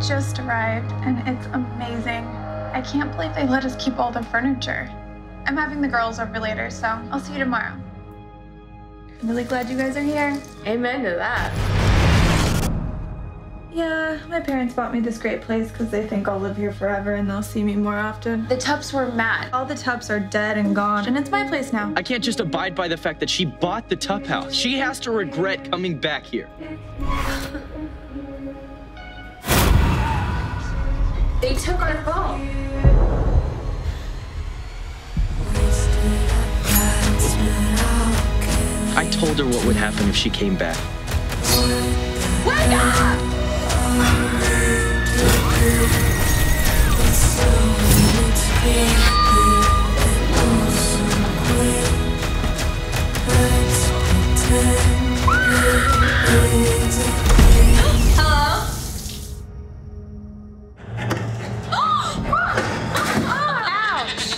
just arrived and it's amazing. I can't believe they let us keep all the furniture. I'm having the girls over later, so I'll see you tomorrow. I'm really glad you guys are here. Amen to that. Yeah, my parents bought me this great place because they think I'll live here forever and they'll see me more often. The Tups were mad. All the Tups are dead and gone, and it's my place now. I can't just abide by the fact that she bought the Tup house. She has to regret coming back here. They took our phone. I told her what would happen if she came back. Wake up! Help Thanks.